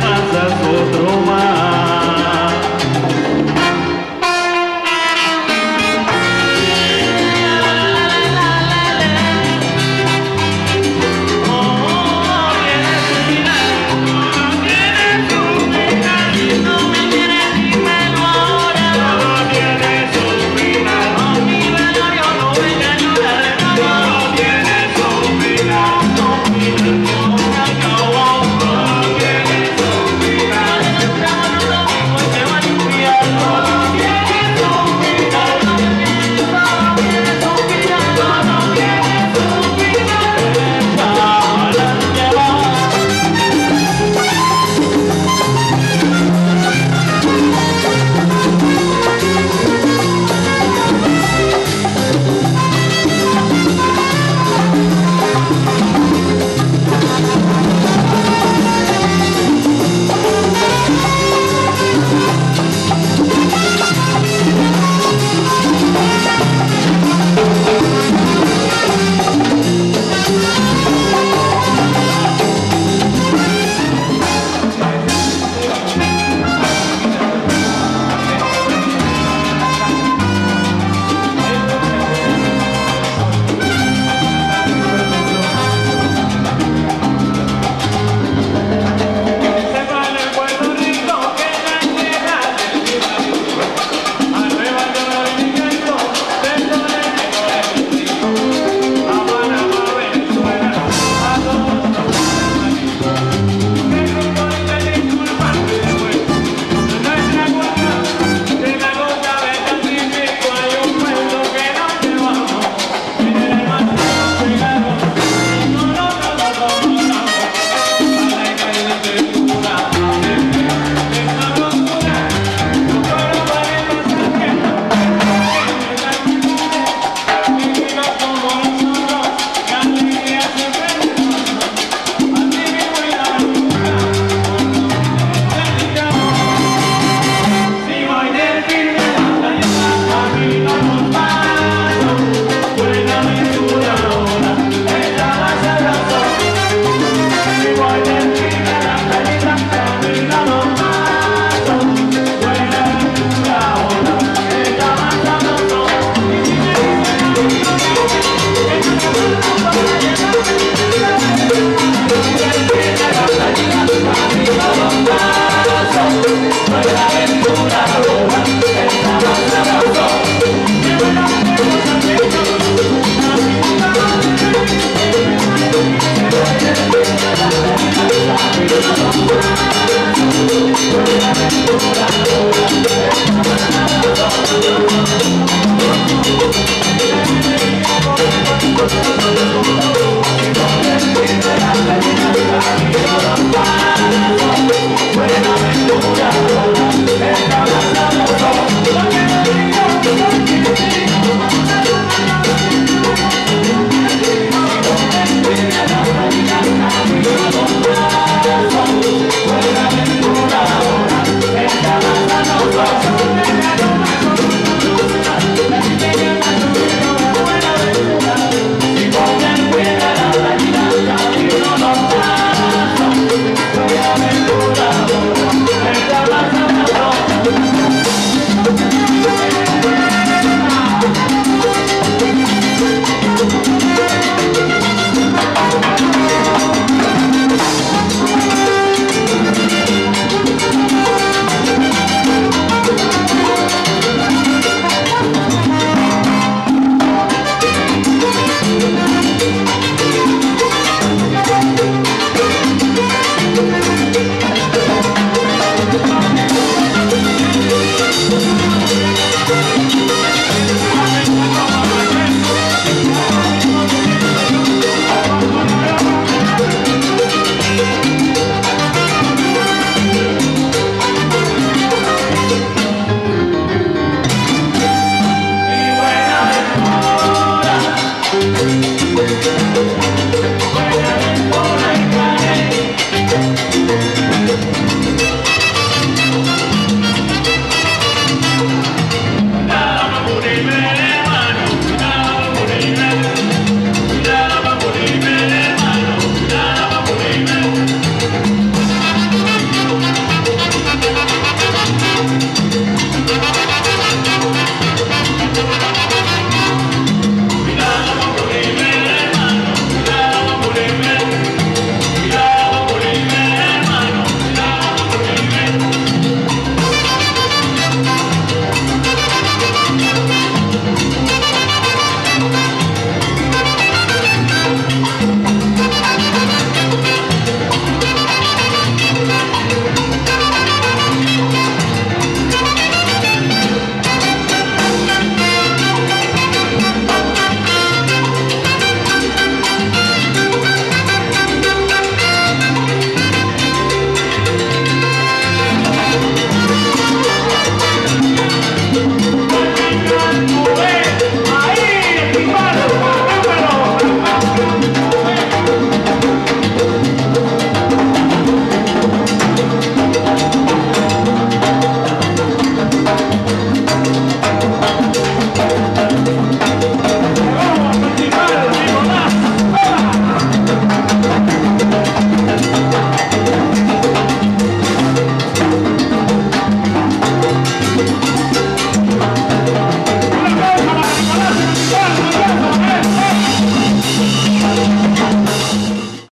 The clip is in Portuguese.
mas as outras